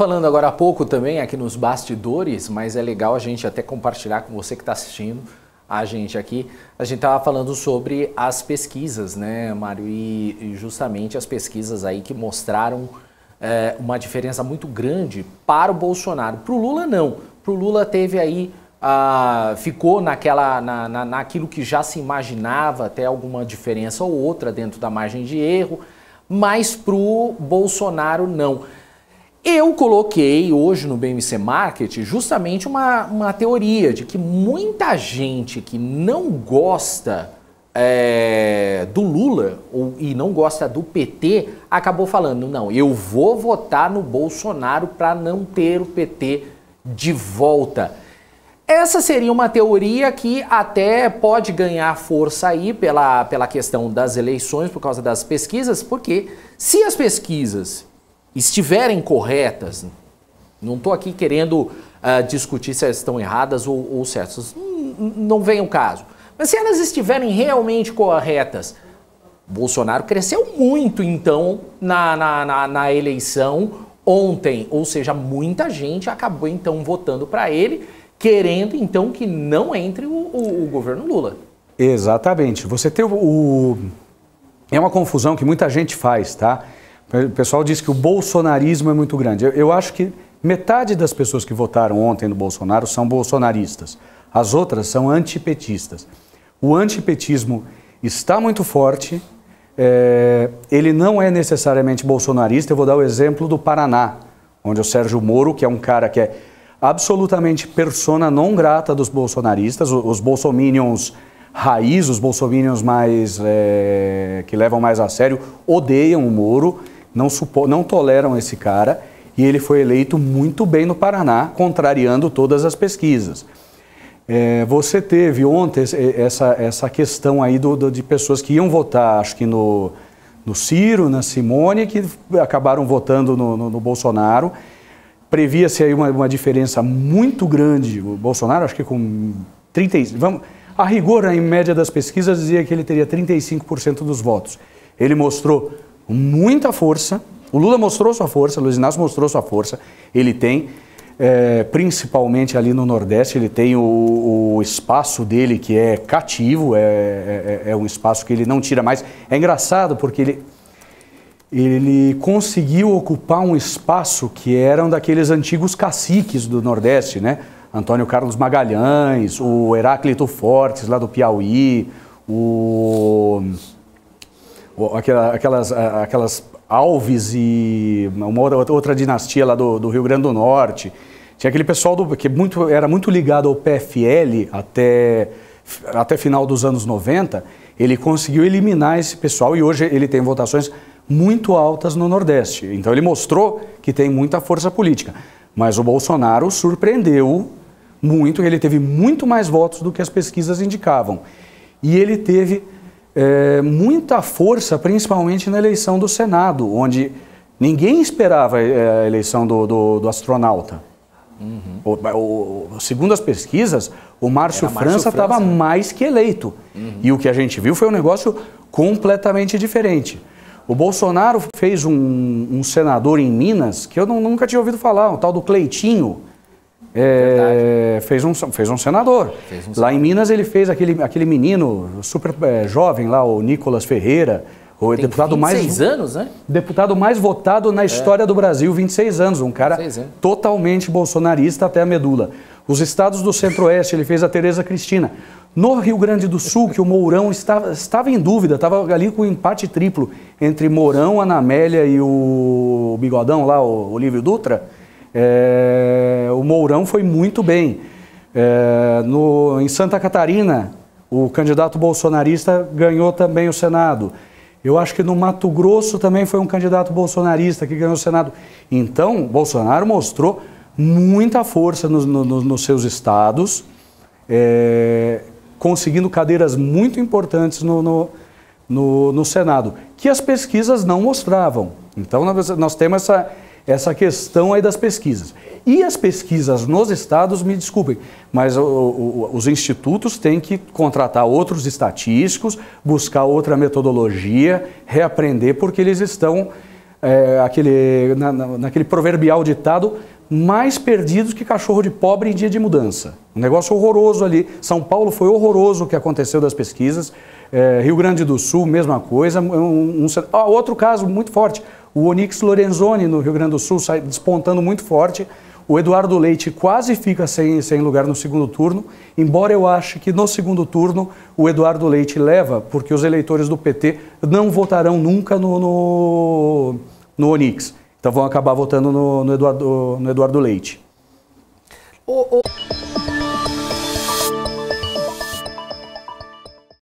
Falando agora há pouco também aqui nos bastidores, mas é legal a gente até compartilhar com você que está assistindo a gente aqui. A gente estava falando sobre as pesquisas, né, Mário? E, justamente as pesquisas aí que mostraram é, uma diferença muito grande para o Bolsonaro. Para o Lula, não. Para o Lula teve aí. Ah, ficou naquela, na, na, naquilo que já se imaginava, até alguma diferença ou outra dentro da margem de erro, mas para o Bolsonaro não. Eu coloquei hoje no BMC Market justamente uma, uma teoria de que muita gente que não gosta é, do Lula ou, e não gosta do PT acabou falando: não, eu vou votar no Bolsonaro para não ter o PT de volta. Essa seria uma teoria que até pode ganhar força aí pela, pela questão das eleições, por causa das pesquisas, porque se as pesquisas estiverem corretas, não estou aqui querendo uh, discutir se elas estão erradas ou, ou certas, não vem o caso. Mas se elas estiverem realmente corretas, Bolsonaro cresceu muito então na, na, na, na eleição ontem, ou seja, muita gente acabou então votando para ele, querendo então que não entre o, o, o governo Lula. Exatamente. Você tem o, o, É uma confusão que muita gente faz, tá? O pessoal diz que o bolsonarismo é muito grande. Eu, eu, acho que metade das pessoas que votaram ontem no Bolsonaro são bolsonaristas. As outras são antipetistas. O antipetismo está muito forte. É, ele não é necessariamente bolsonarista. Eu vou dar o exemplo do Paraná, onde o Sérgio Moro, que é um cara que é absolutamente persona não grata dos bolsonaristas, os, os bolsominions raiz, os bolsominions mais é, que levam mais a sério, odeiam o Moro não, não toleram esse cara e ele foi eleito muito bem no Paraná, contrariando todas as pesquisas. É, você teve ontem essa, essa questão aí do, do, de pessoas que iam votar, acho que no, no Ciro, na Simone, que acabaram votando no, no, no Bolsonaro. Previa-se aí uma, uma, diferença muito grande. O Bolsonaro, acho que com 30. Vamos, a rigor, em média das pesquisas, dizia que ele teria 35% dos votos. Ele mostrou muita força. O Lula mostrou sua força, o Luiz Inácio mostrou sua força. Ele tem, é, principalmente ali no Nordeste, ele tem o, o espaço dele que é cativo, é, é, é, um espaço que ele não tira mais. É engraçado porque ele, ele conseguiu ocupar um espaço que eram daqueles antigos caciques do Nordeste, né? Antônio Carlos Magalhães, o Heráclito Fortes, lá do Piauí, o aquelas, aquelas Alves e uma outra, outra dinastia lá do, do, Rio Grande do Norte. Tinha aquele pessoal do, que muito, era muito ligado ao PFL até, até final dos anos 90. Ele conseguiu eliminar esse pessoal e hoje ele tem votações muito altas no Nordeste. Então ele mostrou que tem muita força política. Mas o Bolsonaro surpreendeu muito, ele teve muito mais votos do que as pesquisas indicavam. E ele teve é, muita força, principalmente na eleição do Senado, onde ninguém esperava é, a eleição do, do, do astronauta. Uhum. O, o, segundo as pesquisas, o Márcio França estava né? mais que eleito. Uhum. E o que a gente viu foi um negócio completamente diferente. O Bolsonaro fez um, um senador em Minas que eu não, nunca tinha ouvido falar, o tal do Cleitinho. É, fez, um, fez um senador. Fez um lá em Minas ele fez aquele, aquele menino super é, jovem lá, o Nicolas Ferreira, o Tem deputado 26 mais anos, né? Deputado mais votado na é. história é. do Brasil, 26 anos, um cara totalmente bolsonarista até a medula. Os estados do Centro-Oeste, ele fez a Tereza Cristina. No Rio Grande do Sul, que o Mourão estava, estava em dúvida, estava ali com um empate triplo entre Mourão, Ana Amélia e o Bigodão lá, o Olívio Dutra. É, o Mourão foi muito bem. É, no, em Santa Catarina, o candidato bolsonarista ganhou também o Senado. Eu acho que no Mato Grosso também foi um candidato bolsonarista que ganhou o Senado. Então, Bolsonaro mostrou muita força no, no, nos seus estados, é, conseguindo cadeiras muito importantes no, no, no, Senado, que as pesquisas não mostravam. Então, nós, nós temos essa essa questão aí das pesquisas. E as pesquisas nos estados, me desculpem, mas o, o, os institutos têm que contratar outros estatísticos, buscar outra metodologia, reaprender, porque eles estão é, aquele, na, na, naquele proverbial ditado, mais perdidos que cachorro de pobre em dia de mudança. Um negócio horroroso ali. São Paulo foi horroroso o que aconteceu das pesquisas. É, Rio Grande do Sul, mesma coisa. Um, um, ah, outro caso muito forte, o Onyx Lorenzoni no Rio Grande do Sul, sai despontando muito forte. O Eduardo Leite quase fica sem, sem lugar no segundo turno, embora eu ache que no segundo turno o Eduardo Leite leva, porque os eleitores do PT não votarão nunca no, no, no Onix. Então vão acabar votando no, no, Eduardo, no Eduardo Leite. O, o...